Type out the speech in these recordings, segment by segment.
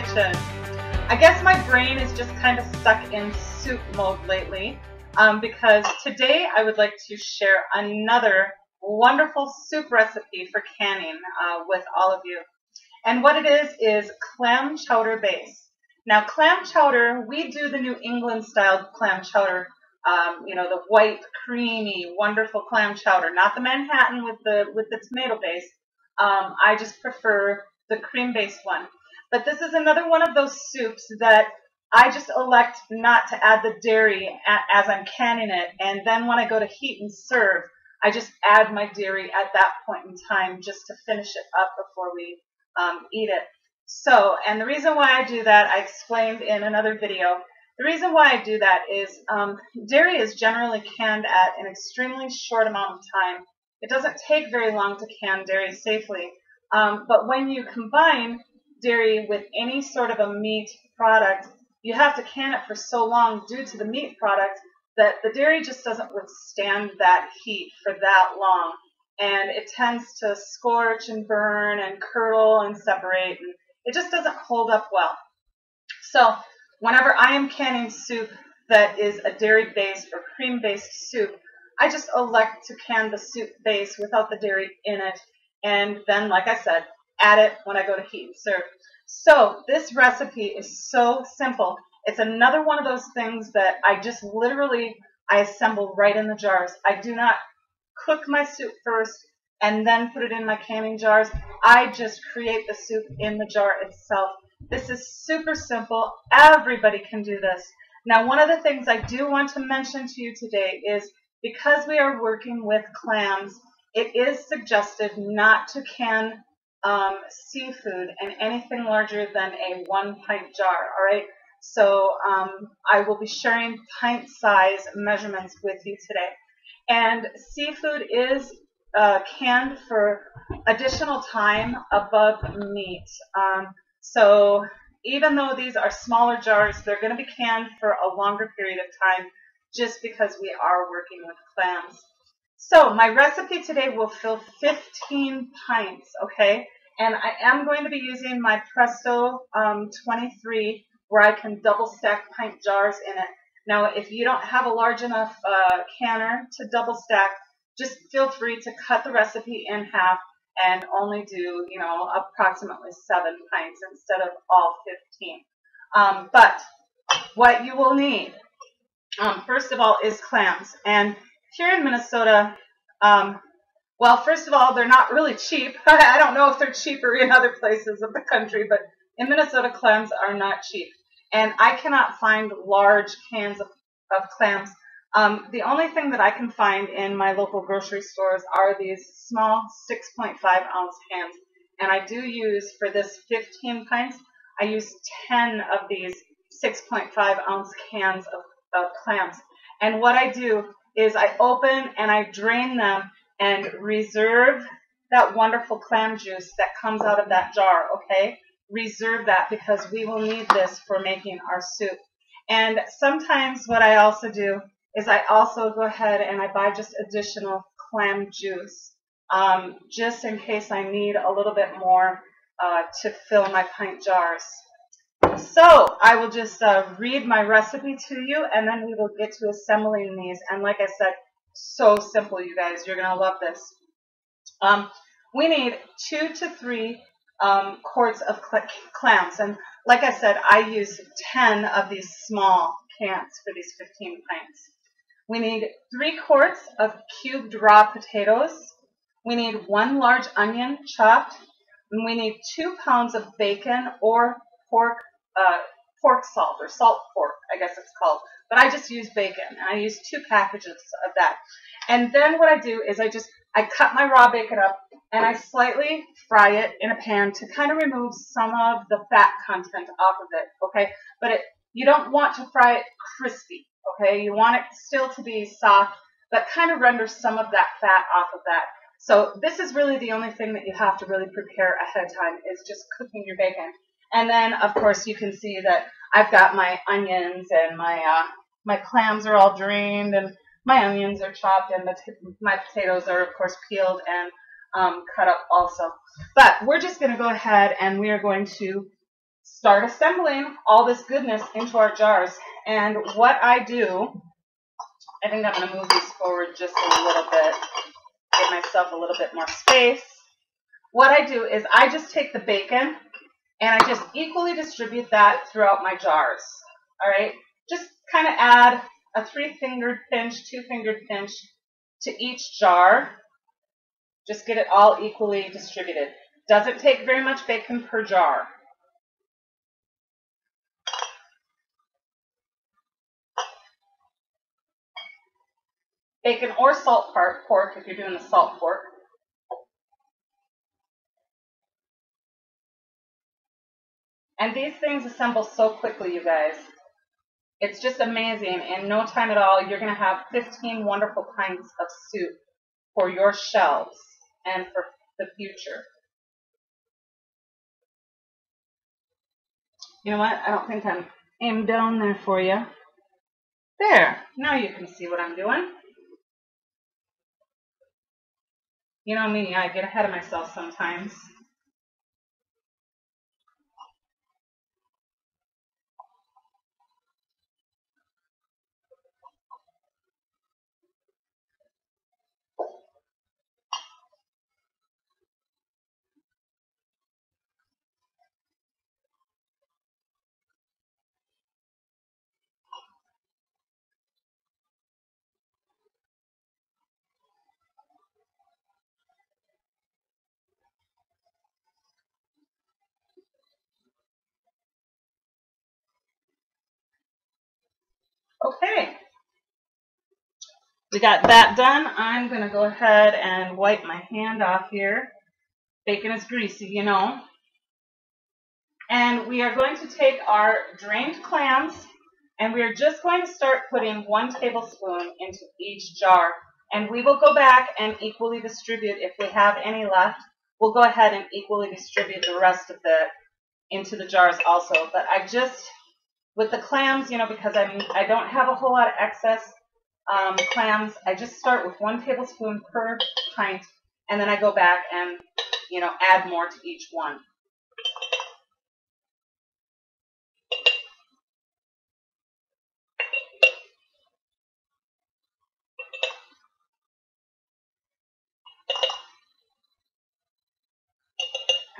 kitchen. I guess my brain is just kind of stuck in soup mode lately, um, because today I would like to share another wonderful soup recipe for canning uh, with all of you. And what it is, is clam chowder base. Now, clam chowder, we do the New England style clam chowder, um, you know, the white, creamy, wonderful clam chowder, not the Manhattan with the, with the tomato base. Um, I just prefer the cream-based one. But this is another one of those soups that I just elect not to add the dairy as I'm canning it. And then when I go to heat and serve, I just add my dairy at that point in time just to finish it up before we um, eat it. So, and the reason why I do that, I explained in another video. The reason why I do that is um, dairy is generally canned at an extremely short amount of time it doesn't take very long to can dairy safely. Um, but when you combine dairy with any sort of a meat product, you have to can it for so long due to the meat product that the dairy just doesn't withstand that heat for that long. And it tends to scorch and burn and curdle and separate. And it just doesn't hold up well. So whenever I am canning soup that is a dairy-based or cream-based soup, I just elect to can the soup base without the dairy in it. And then, like I said, add it when I go to heat and serve. So this recipe is so simple. It's another one of those things that I just literally, I assemble right in the jars. I do not cook my soup first and then put it in my canning jars. I just create the soup in the jar itself. This is super simple. Everybody can do this. Now, one of the things I do want to mention to you today is because we are working with clams, it is suggested not to can um, seafood and anything larger than a one pint jar, all right? So um, I will be sharing pint size measurements with you today. And seafood is uh, canned for additional time above meat. Um, so even though these are smaller jars, they're going to be canned for a longer period of time just because we are working with clams. So my recipe today will fill 15 pints, okay? And I am going to be using my Presto um, 23 where I can double stack pint jars in it. Now, if you don't have a large enough uh, canner to double stack, just feel free to cut the recipe in half and only do, you know, approximately seven pints instead of all 15. Um, but what you will need um, first of all, is clams. And here in Minnesota, um, well, first of all, they're not really cheap. I don't know if they're cheaper in other places of the country, but in Minnesota, clams are not cheap. And I cannot find large cans of, of clams. Um, the only thing that I can find in my local grocery stores are these small 6.5 ounce cans. And I do use, for this 15 pints, I use 10 of these 6.5 ounce cans of of clams. And what I do is I open and I drain them and reserve that wonderful clam juice that comes out of that jar, okay? Reserve that because we will need this for making our soup. And sometimes what I also do is I also go ahead and I buy just additional clam juice um, just in case I need a little bit more uh, to fill my pint jars. So I will just uh, read my recipe to you, and then we will get to assembling these. And like I said, so simple, you guys. You're going to love this. Um, we need two to three um, quarts of cl clams. And like I said, I use 10 of these small cans for these 15 pints. We need three quarts of cubed raw potatoes. We need one large onion chopped. And we need two pounds of bacon or pork uh, pork salt or salt pork, I guess it's called. But I just use bacon. I use two packages of that. And then what I do is I just, I cut my raw bacon up and I slightly fry it in a pan to kind of remove some of the fat content off of it, okay? But it, you don't want to fry it crispy, okay? You want it still to be soft, but kind of render some of that fat off of that. So this is really the only thing that you have to really prepare ahead of time is just cooking your bacon. And then, of course, you can see that I've got my onions and my uh, my clams are all drained and my onions are chopped and my potatoes are, of course, peeled and um, cut up also. But we're just going to go ahead and we are going to start assembling all this goodness into our jars. And what I do, I think I'm going to move these forward just a little bit, give myself a little bit more space. What I do is I just take the bacon and I just equally distribute that throughout my jars. All right, just kind of add a three-fingered pinch, two-fingered pinch to each jar. Just get it all equally distributed. Doesn't take very much bacon per jar. Bacon or salt pork if you're doing the salt pork. And these things assemble so quickly, you guys. It's just amazing. In no time at all, you're going to have 15 wonderful pints of soup for your shelves and for the future. You know what? I don't think I'm aimed down there for you. There. Now you can see what I'm doing. You know me, I get ahead of myself sometimes. Okay. We got that done. I'm going to go ahead and wipe my hand off here. Bacon is greasy, you know. And we are going to take our drained clams and we are just going to start putting one tablespoon into each jar. And we will go back and equally distribute if we have any left. We'll go ahead and equally distribute the rest of it into the jars also. But I just with the clams, you know, because I'm, I don't have a whole lot of excess um, clams, I just start with one tablespoon per pint, and then I go back and, you know, add more to each one.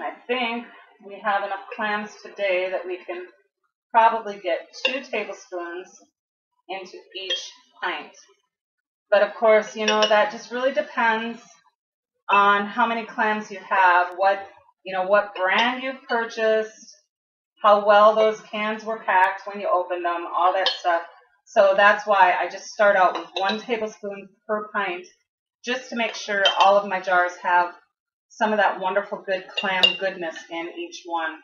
I think we have enough clams today that we can probably get two tablespoons into each pint. But of course, you know, that just really depends on how many clams you have, what, you know, what brand you've purchased, how well those cans were packed when you opened them, all that stuff. So that's why I just start out with one tablespoon per pint, just to make sure all of my jars have some of that wonderful good clam goodness in each one.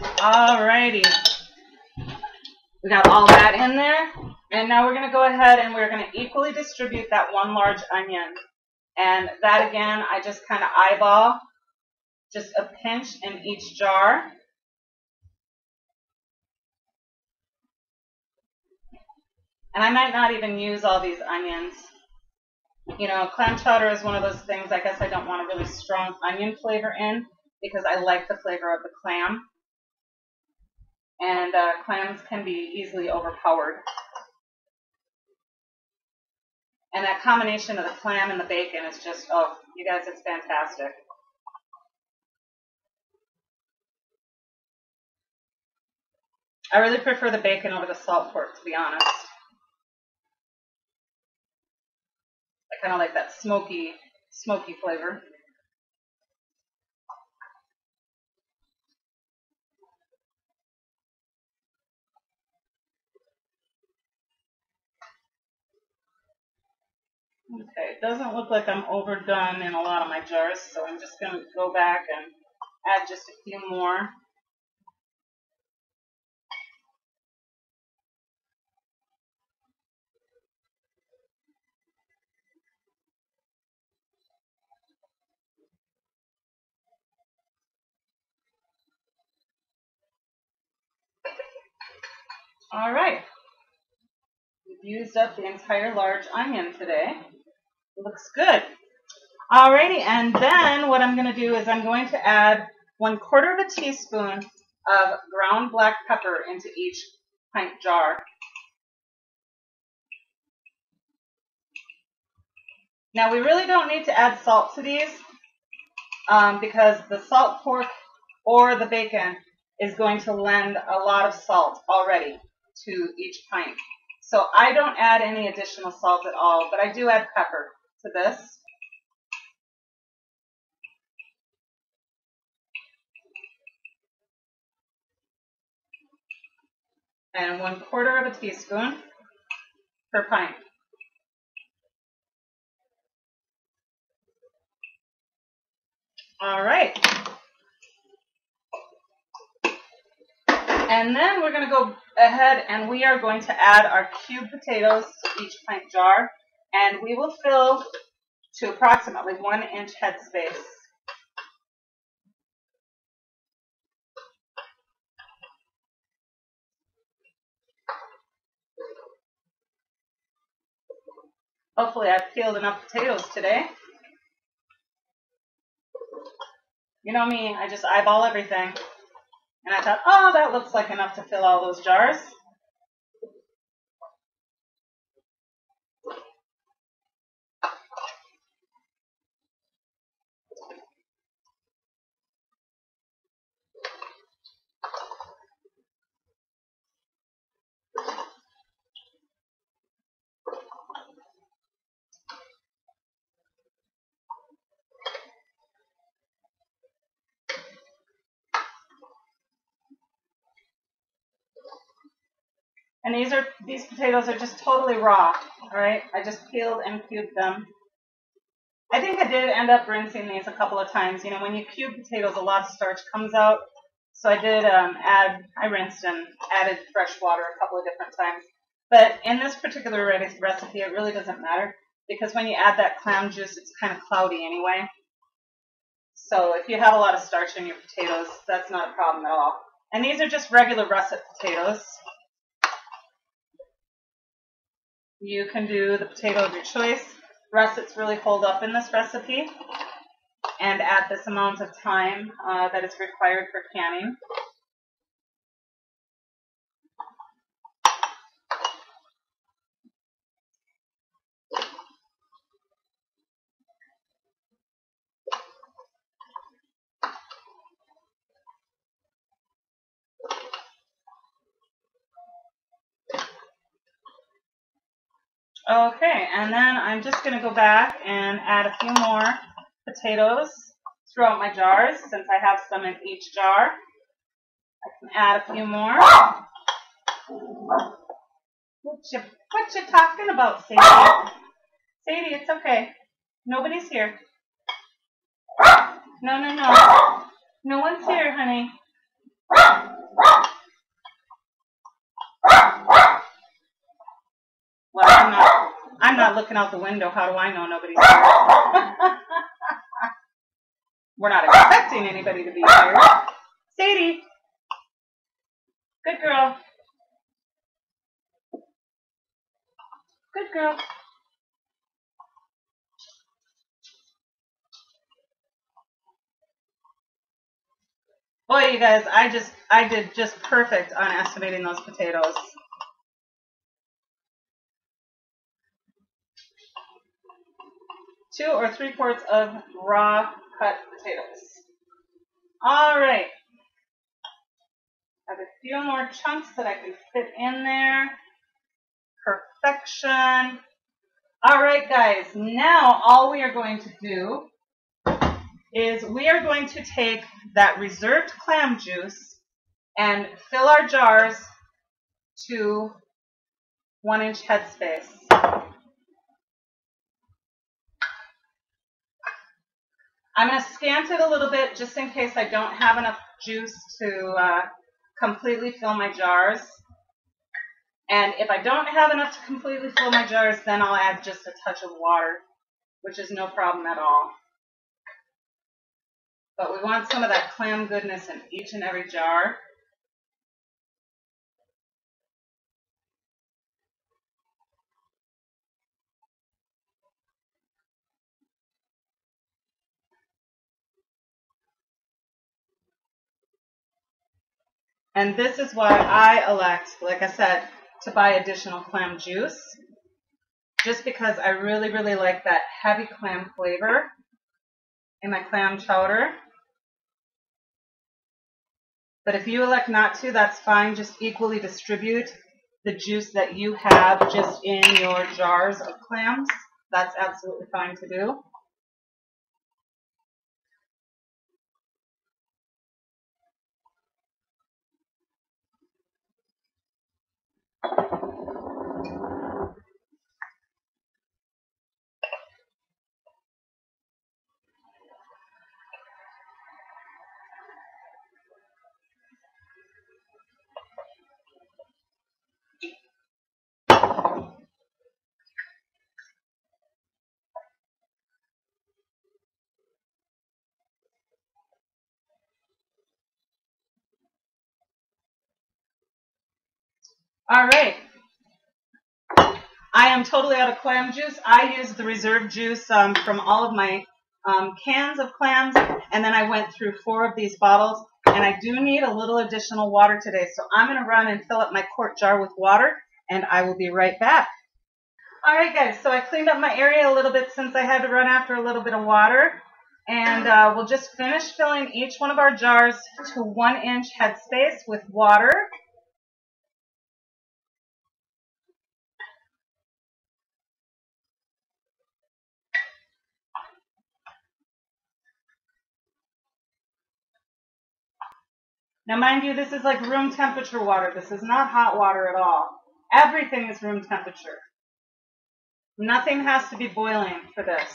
Alrighty. We got all that in there. And now we're going to go ahead and we're going to equally distribute that one large onion. And that again, I just kind of eyeball just a pinch in each jar. And I might not even use all these onions. You know, clam chowder is one of those things I guess I don't want a really strong onion flavor in because I like the flavor of the clam and uh, clams can be easily overpowered. And that combination of the clam and the bacon is just, oh, you guys, it's fantastic. I really prefer the bacon over the salt pork, to be honest. I kind of like that smoky, smoky flavor. Okay, it doesn't look like I'm overdone in a lot of my jars, so I'm just going to go back and add just a few more. All right. We've used up the entire large onion today. Looks good. Alrighty, and then what I'm going to do is I'm going to add one quarter of a teaspoon of ground black pepper into each pint jar. Now we really don't need to add salt to these um, because the salt pork or the bacon is going to lend a lot of salt already to each pint. So I don't add any additional salt at all, but I do add pepper to this. And one quarter of a teaspoon per pint. All right. And then we're going to go ahead and we are going to add our cubed potatoes to each pint jar. And we will fill to approximately one inch headspace. Hopefully I've peeled enough potatoes today. You know me, I just eyeball everything. And I thought, oh, that looks like enough to fill all those jars. And these are these potatoes are just totally raw. All right, I just peeled and cubed them. I think I did end up rinsing these a couple of times. You know, when you cube potatoes, a lot of starch comes out. So I did um, add, I rinsed and added fresh water a couple of different times. But in this particular recipe, it really doesn't matter because when you add that clam juice, it's kind of cloudy anyway. So if you have a lot of starch in your potatoes, that's not a problem at all. And these are just regular russet potatoes. You can do the potato of your choice. Russets really hold up in this recipe and at this amount of time uh, that is required for canning. Okay, and then I'm just going to go back and add a few more potatoes throughout my jars since I have some in each jar. I can add a few more. What you, what you talking about, Sadie? Sadie, it's okay. Nobody's here. No, no, no. No one's here, honey. Well, I'm not looking out the window. How do I know nobody's here? We're not expecting anybody to be here. Sadie. Good girl. Good girl. Boy, you guys, I just, I did just perfect on estimating those potatoes. Two or three quarts of raw cut potatoes. All right. I have a few more chunks that I can fit in there. Perfection. All right, guys. Now all we are going to do is we are going to take that reserved clam juice and fill our jars to one inch headspace. I'm going to scant it a little bit just in case I don't have enough juice to uh, completely fill my jars. And if I don't have enough to completely fill my jars, then I'll add just a touch of water, which is no problem at all. But we want some of that clam goodness in each and every jar. And this is why I elect, like I said, to buy additional clam juice. Just because I really, really like that heavy clam flavor in my clam chowder. But if you elect not to, that's fine. Just equally distribute the juice that you have just in your jars of clams. That's absolutely fine to do. All right. I am totally out of clam juice. I used the reserve juice um, from all of my um, cans of clams, and then I went through four of these bottles, and I do need a little additional water today, so I'm going to run and fill up my quart jar with water, and I will be right back. All right, guys, so I cleaned up my area a little bit since I had to run after a little bit of water, and uh, we'll just finish filling each one of our jars to one inch headspace with water. Now, mind you, this is like room temperature water. This is not hot water at all. Everything is room temperature. Nothing has to be boiling for this.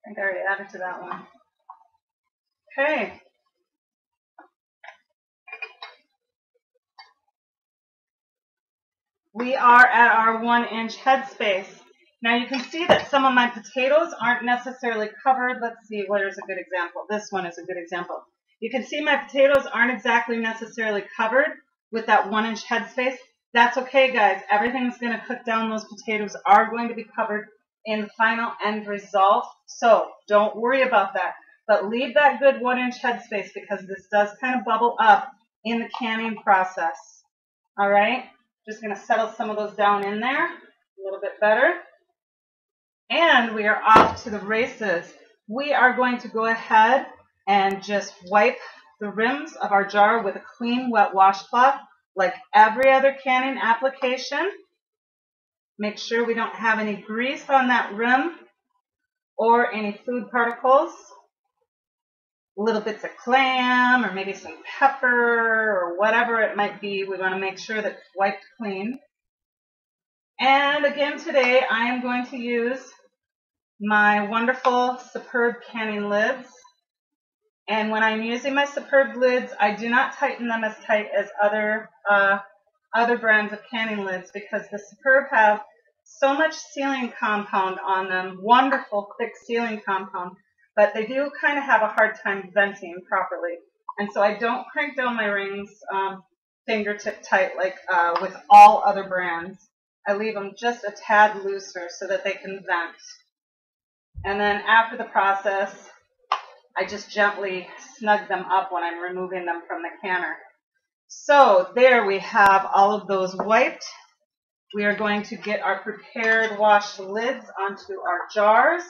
I think I already added to that one. Okay. We are at our one inch headspace. Now you can see that some of my potatoes aren't necessarily covered. Let's see, where's a good example? This one is a good example. You can see my potatoes aren't exactly necessarily covered with that one inch headspace. That's okay, guys. Everything's going to cook down. Those potatoes are going to be covered in the final end result. So don't worry about that. But leave that good one inch headspace because this does kind of bubble up in the canning process. All right. Just going to settle some of those down in there a little bit better. And we are off to the races. We are going to go ahead and just wipe the rims of our jar with a clean wet washcloth like every other canning application. Make sure we don't have any grease on that rim or any food particles. Little bits of clam or maybe some pepper or whatever it might be. We want to make sure that it's wiped clean. And again today I am going to use my wonderful Superb canning lids. And when I'm using my Superb lids, I do not tighten them as tight as other uh, other brands of canning lids because the Superb have so much sealing compound on them, wonderful thick sealing compound, but they do kind of have a hard time venting properly. And so I don't crank down my rings um, fingertip tight like uh, with all other brands. I leave them just a tad looser so that they can vent. And then after the process, I just gently snug them up when I'm removing them from the canner. So there we have all of those wiped. We are going to get our prepared washed lids onto our jars.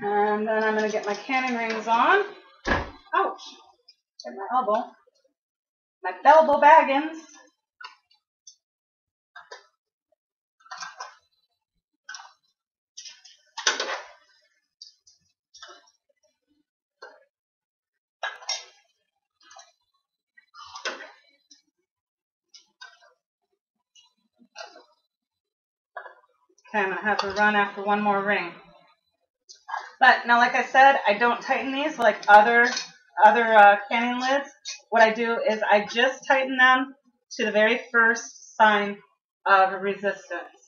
And then I'm going to get my canning rings on. Ouch! Hit my elbow. My elbow baggins. Okay, I'm going to have to run after one more ring. But now, like I said, I don't tighten these like other other uh, canning lids. What I do is I just tighten them to the very first sign of resistance.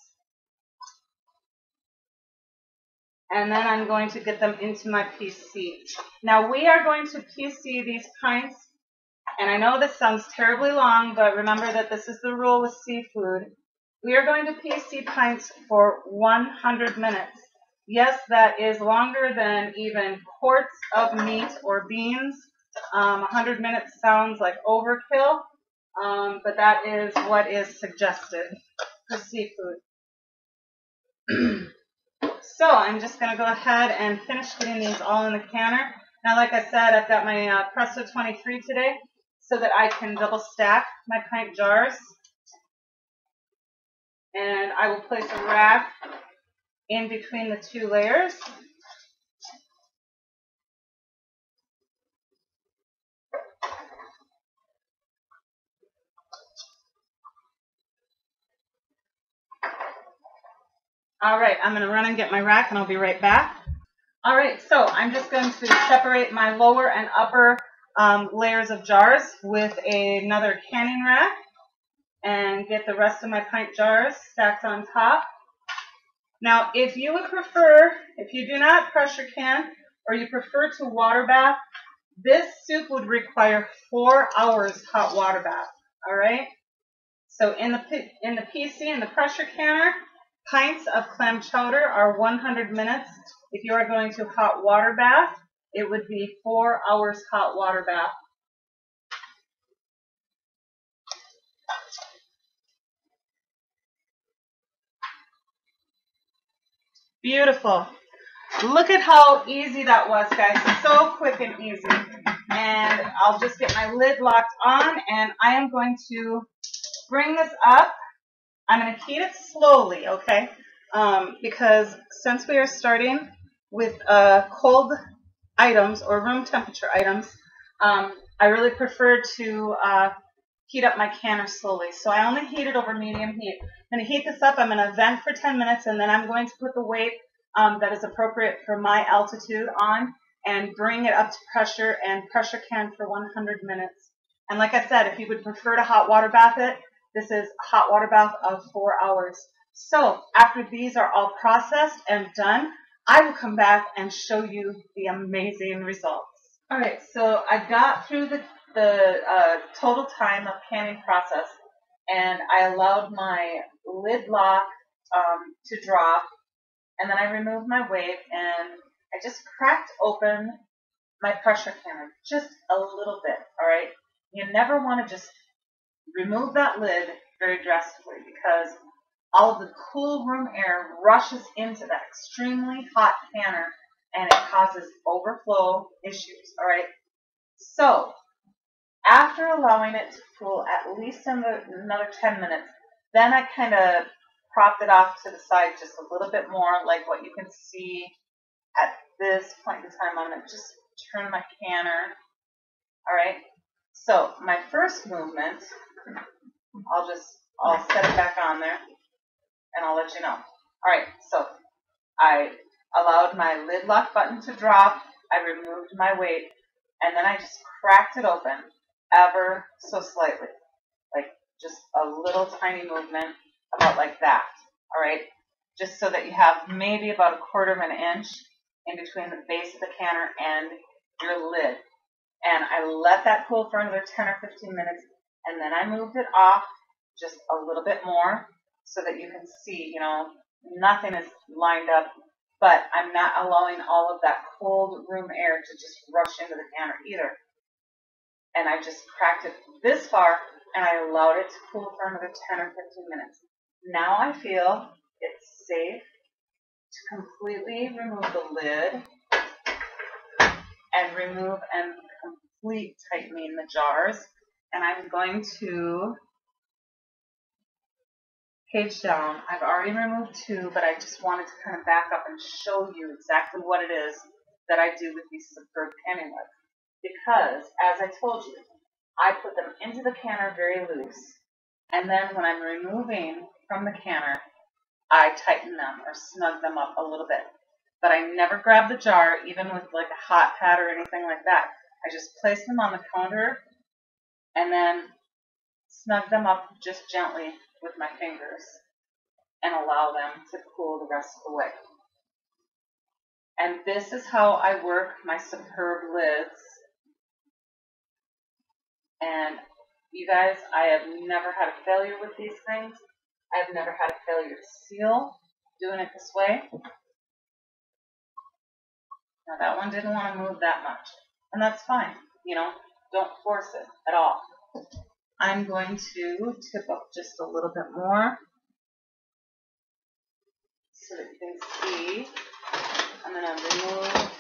And then I'm going to get them into my PC. Now we are going to PC these pints, and I know this sounds terribly long, but remember that this is the rule with seafood. We are going to PC pints for 100 minutes. Yes, that is longer than even quarts of meat or beans. Um, 100 minutes sounds like overkill, um, but that is what is suggested for seafood. so I'm just going to go ahead and finish getting these all in the canner. Now, like I said, I've got my uh, Presto 23 today so that I can double stack my pint jars. And I will place a rack in between the two layers. All right, I'm going to run and get my rack and I'll be right back. All right, so I'm just going to separate my lower and upper um, layers of jars with another canning rack and get the rest of my pint jars stacked on top. Now, if you would prefer, if you do not pressure can or you prefer to water bath, this soup would require four hours hot water bath. All right. So in the in the PC in the pressure canner, pints of clam chowder are 100 minutes. If you are going to hot water bath, it would be four hours hot water bath. Beautiful. Look at how easy that was, guys. So quick and easy. And I'll just get my lid locked on and I am going to bring this up. I'm going to heat it slowly, okay? Um, because since we are starting with uh, cold items or room temperature items, um, I really prefer to uh, heat up my canner slowly. So I only heat it over medium heat. I'm going to heat this up. I'm going to vent for 10 minutes, and then I'm going to put the weight um, that is appropriate for my altitude on and bring it up to pressure and pressure can for 100 minutes. And like I said, if you would prefer to hot water bath it, this is a hot water bath of four hours. So after these are all processed and done, I will come back and show you the amazing results. All right, so I got through the the uh, total time of canning process, and I allowed my lid lock um, to drop, and then I removed my weight, and I just cracked open my pressure canner just a little bit. All right, you never want to just remove that lid very drastically because all the cool room air rushes into that extremely hot canner and it causes overflow issues. All right. So after allowing it to cool at least another 10 minutes, then I kind of propped it off to the side just a little bit more, like what you can see at this point in time. I'm going to just turn my canner. All right. So my first movement, I'll just, I'll set it back on there and I'll let you know. All right. So I allowed my lid lock button to drop. I removed my weight and then I just cracked it open ever so slightly. Like just a little tiny movement, about like that. All right? Just so that you have maybe about a quarter of an inch in between the base of the canner and your lid. And I let that cool for another 10 or 15 minutes, and then I moved it off just a little bit more so that you can see, you know, nothing is lined up, but I'm not allowing all of that cold room air to just rush into the canner either and I just cracked it this far and I allowed it to cool for another 10 or 15 minutes. Now I feel it's safe to completely remove the lid and remove and complete tightening the jars. And I'm going to page down. I've already removed two, but I just wanted to kind of back up and show you exactly what it is that I do with these superb canning lids because, as I told you, I put them into the canner very loose. And then when I'm removing from the canner, I tighten them or snug them up a little bit. But I never grab the jar, even with like a hot pad or anything like that. I just place them on the counter and then snug them up just gently with my fingers and allow them to cool the rest of the way. And this is how I work my superb lids. And you guys, I have never had a failure with these things. I've never had a failure to seal doing it this way. Now that one didn't want to move that much. And that's fine. You know, don't force it at all. I'm going to tip up just a little bit more so that you can see. I'm going to remove,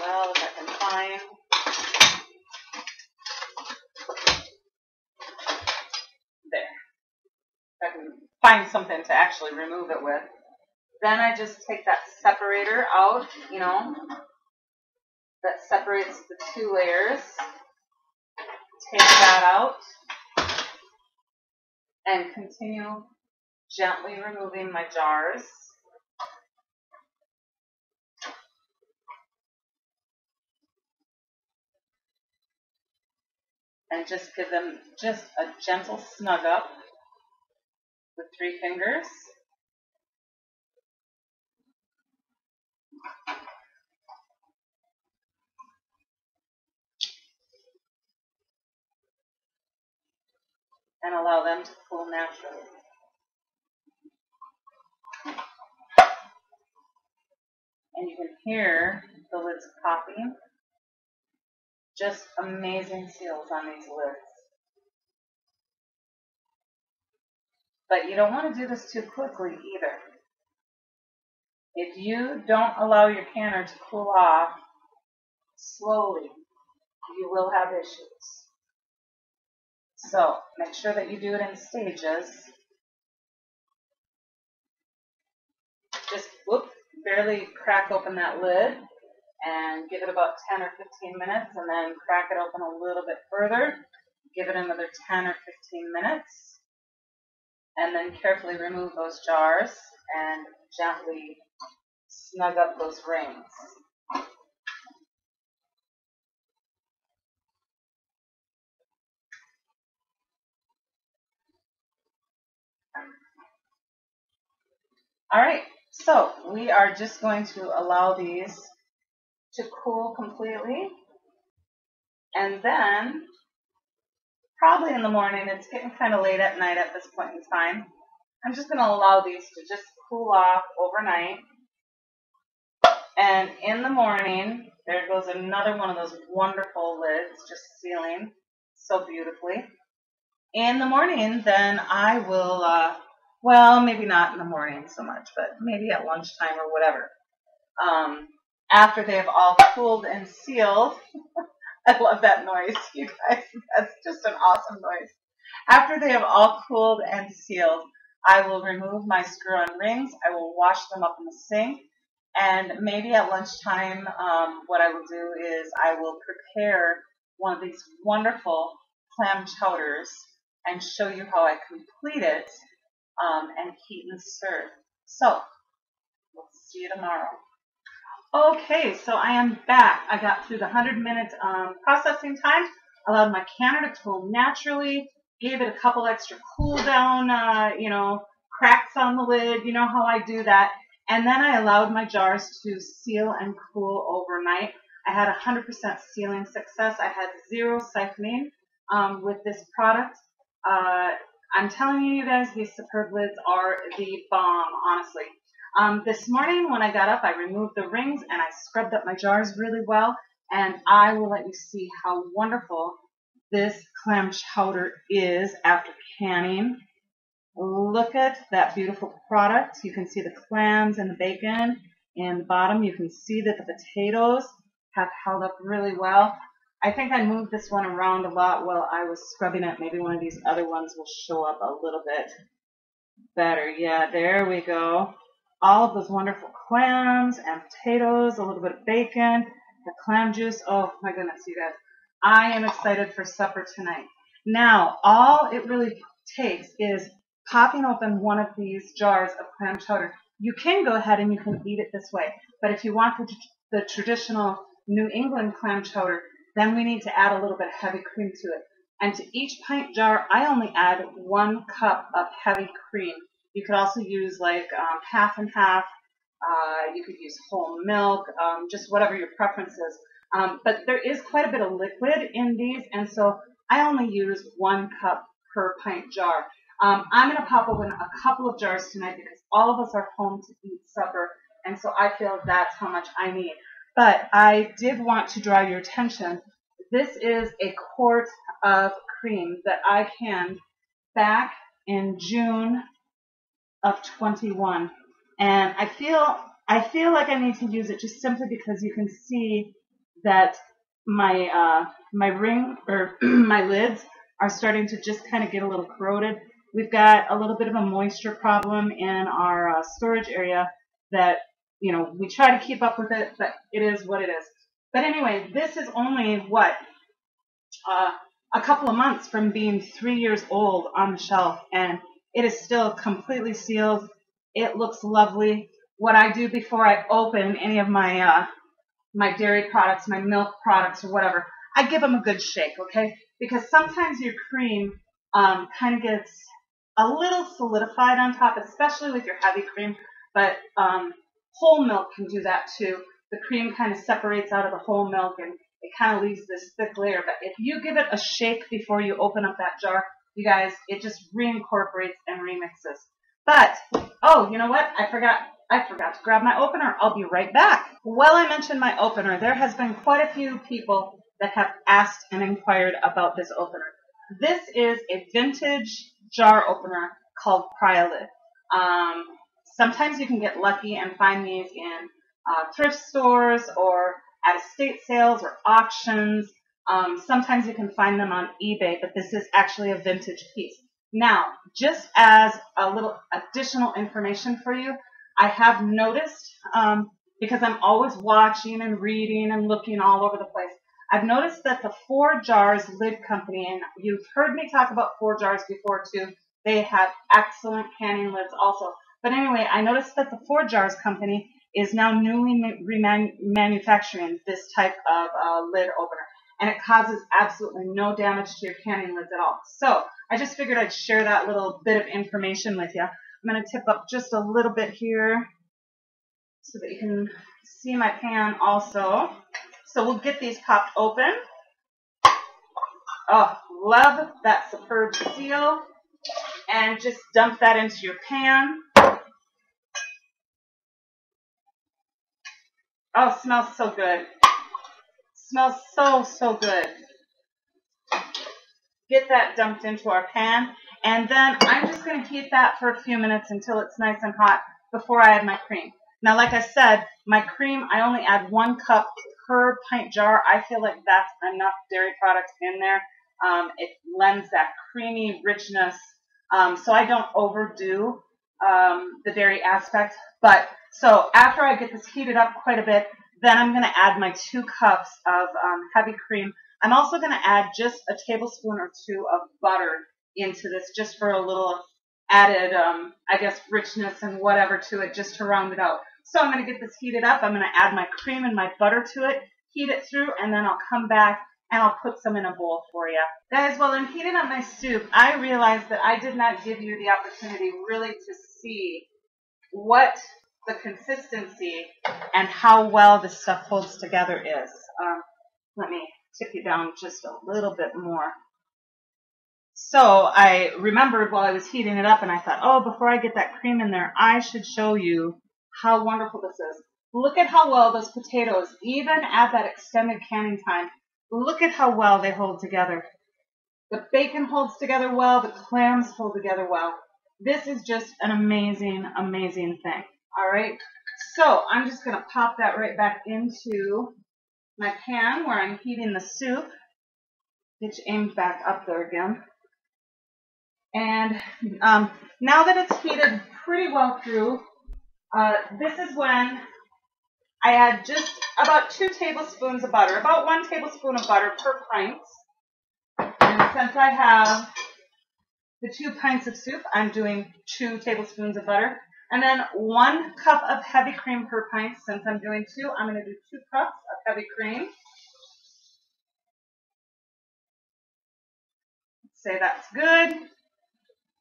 well, if I can find, there. If I can find something to actually remove it with. Then I just take that separator out, you know, that separates the two layers. Take that out and continue gently removing my jars. And just give them just a gentle snug up with three fingers. And allow them to cool naturally. And you can hear the lids popping. Just amazing seals on these lids. But you don't want to do this too quickly either. If you don't allow your canner to cool off slowly, you will have issues. So make sure that you do it in stages. Just whoop, barely crack open that lid and give it about 10 or 15 minutes and then crack it open a little bit further. Give it another 10 or 15 minutes and then carefully remove those jars and gently snug up those rings. All right, so we are just going to allow these to cool completely. And then, probably in the morning, it's getting kind of late at night at this point in time. I'm just going to allow these to just cool off overnight. And in the morning, there goes another one of those wonderful lids, just sealing so beautifully. In the morning, then I will uh, well, maybe not in the morning so much, but maybe at lunchtime or whatever. Um, after they have all cooled and sealed, I love that noise, you guys. That's just an awesome noise. After they have all cooled and sealed, I will remove my screw-on rings. I will wash them up in the sink. And maybe at lunchtime, um, what I will do is I will prepare one of these wonderful clam chowders and show you how I complete it um, and heat and serve. So, we'll see you tomorrow. Okay, so I am back. I got through the 100 minute um, processing time, allowed my canner to cool naturally, gave it a couple extra cool down, uh, you know, cracks on the lid, you know how I do that. And then I allowed my jars to seal and cool overnight. I had 100% sealing success. I had zero siphoning um, with this product. Uh, I'm telling you, guys, these superb lids are the bomb, honestly. Um, this morning when I got up, I removed the rings and I scrubbed up my jars really well. And I will let you see how wonderful this clam chowder is after canning. Look at that beautiful product. You can see the clams and the bacon. And the bottom, you can see that the potatoes have held up really well. I think I moved this one around a lot while I was scrubbing it. Maybe one of these other ones will show up a little bit better. Yeah, there we go. All of those wonderful clams and potatoes, a little bit of bacon, the clam juice. Oh my goodness, you guys. I am excited for supper tonight. Now, all it really takes is popping open one of these jars of clam chowder. You can go ahead and you can eat it this way. But if you want the, the traditional New England clam chowder, then we need to add a little bit of heavy cream to it. And to each pint jar, I only add one cup of heavy cream. You could also use like um, half and half. Uh, you could use whole milk, um, just whatever your preference is. Um, but there is quite a bit of liquid in these, and so I only use one cup per pint jar. Um, I'm going to pop open a couple of jars tonight because all of us are home to eat supper, and so I feel that's how much I need. But I did want to draw your attention. This is a quart of cream that I canned back in June of 21. And I feel I feel like I need to use it just simply because you can see that my uh, my ring or my lids are starting to just kind of get a little corroded. We've got a little bit of a moisture problem in our uh, storage area that you know we try to keep up with it, but it is what it is. But anyway, this is only what uh, a couple of months from being three years old on the shelf, and it is still completely sealed. It looks lovely. What I do before I open any of my uh, my dairy products, my milk products, or whatever, I give them a good shake, okay? Because sometimes your cream um, kind of gets a little solidified on top, especially with your heavy cream. But um, whole milk can do that too. The cream kind of separates out of the whole milk and it kind of leaves this thick layer. But if you give it a shake before you open up that jar, you guys, it just reincorporates and remixes. But, oh, you know what? I forgot I forgot to grab my opener. I'll be right back. While I mention my opener, there has been quite a few people that have asked and inquired about this opener. This is a vintage jar opener called Pryolid. Um, sometimes you can get lucky and find these in uh, thrift stores or at estate sales or auctions. Um, sometimes you can find them on eBay, but this is actually a vintage piece. Now, just as a little additional information for you, I have noticed, um, because I'm always watching and reading and looking all over the place, I've noticed that the ForJars Lid Company, and you've heard me talk about ForJars before too, they have excellent canning lids also. But anyway, I noticed that the ForJars Company is now newly remanufacturing this type of uh, lid opener. And it causes absolutely no damage to your canning lids at all. So I just figured I'd share that little bit of information with you. I'm going to tip up just a little bit here so that you can see my pan also. So we'll get these popped open. Oh, love that superb seal. And just dump that into your pan. Oh, smells so good. Smells so, so good. Get that dumped into our pan. And then I'm just going to heat that for a few minutes until it's nice and hot before I add my cream. Now, like I said, my cream, I only add one cup per pint jar. I feel like that's enough dairy products in there. Um, it lends that creamy richness. Um, so I don't overdo um, the dairy aspect. But so after I get this heated up quite a bit, then I'm going to add my two cups of um, heavy cream. I'm also going to add just a tablespoon or two of butter into this just for a little added, um, I guess, richness and whatever to it just to round it out. So I'm going to get this heated up. I'm going to add my cream and my butter to it, heat it through, and then I'll come back and I'll put some in a bowl for you. Guys, while I'm heating up my soup, I realized that I did not give you the opportunity really to see what the consistency and how well this stuff holds together is. Um, let me tip you down just a little bit more. So I remembered while I was heating it up and I thought, oh, before I get that cream in there, I should show you how wonderful this is. Look at how well those potatoes, even at that extended canning time, look at how well they hold together. The bacon holds together well, the clams hold together well. This is just an amazing, amazing thing. All right. So I'm just going to pop that right back into my pan where I'm heating the soup. Get aimed back up there again. And um, now that it's heated pretty well through, uh, this is when I add just about two tablespoons of butter, about one tablespoon of butter per pint. And since I have the two pints of soup, I'm doing two tablespoons of butter. And then one cup of heavy cream per pint. Since I'm doing two, I'm going to do two cups of heavy cream. Say that's good.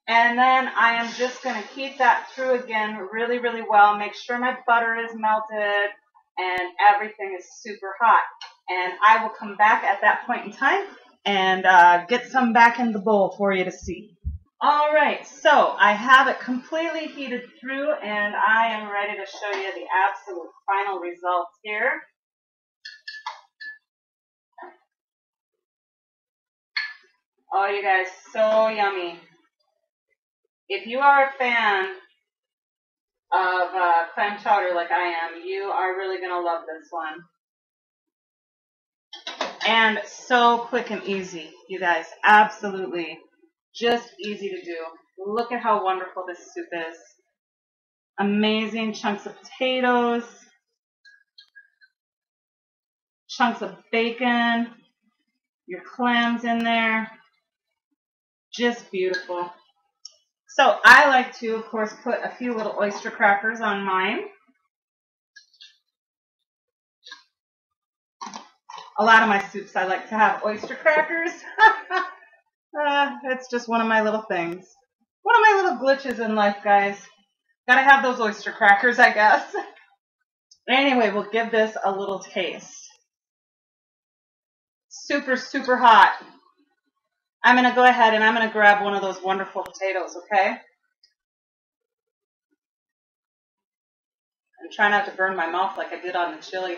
And then I am just going to heat that through again really, really well. Make sure my butter is melted and everything is super hot. And I will come back at that point in time and uh, get some back in the bowl for you to see. All right, so I have it completely heated through and I am ready to show you the absolute final results here. Oh, you guys, so yummy. If you are a fan of uh, clam chowder like I am, you are really going to love this one. And so quick and easy, you guys. Absolutely. Just easy to do. Look at how wonderful this soup is. Amazing chunks of potatoes, chunks of bacon, your clams in there. Just beautiful. So I like to, of course, put a few little oyster crackers on mine. A lot of my soups I like to have oyster crackers. uh, it's just one of my little things. One of my little glitches in life, guys. Gotta have those oyster crackers, I guess. anyway, we'll give this a little taste. Super, super hot. I'm going to go ahead and I'm going to grab one of those wonderful potatoes, okay? And try not to burn my mouth like I did on the chili.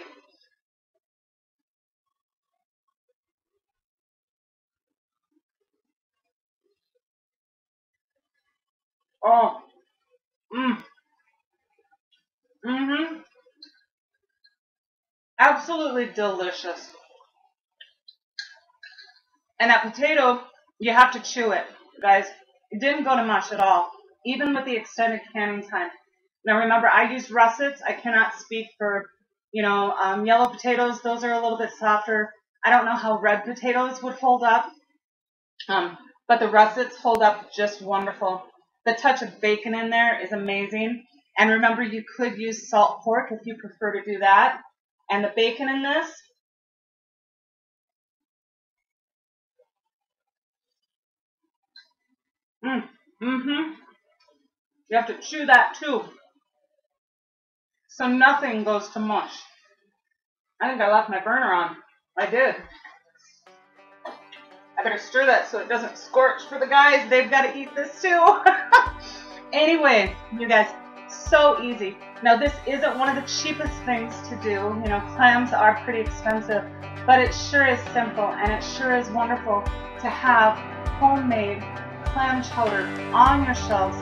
Oh. Mmm. Mm-hmm. Absolutely delicious. And that potato you have to chew it, guys. It didn't go to mush at all, even with the extended canning time. Now remember, I used russets. I cannot speak for, you know, um, yellow potatoes. Those are a little bit softer. I don't know how red potatoes would hold up, um, but the russets hold up just wonderful. The touch of bacon in there is amazing. And remember, you could use salt pork if you prefer to do that. And the bacon in this Mm, mm-hmm. You have to chew that too. So nothing goes to mush. I think I left my burner on. I did. I better stir that so it doesn't scorch for the guys. They've got to eat this too. anyway, you guys, so easy. Now this isn't one of the cheapest things to do. You know, clams are pretty expensive, but it sure is simple and it sure is wonderful to have homemade clam chowder on your shelves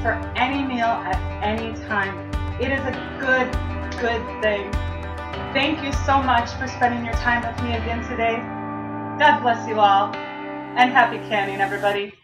for any meal at any time. It is a good, good thing. Thank you so much for spending your time with me again today. God bless you all, and happy canning, everybody.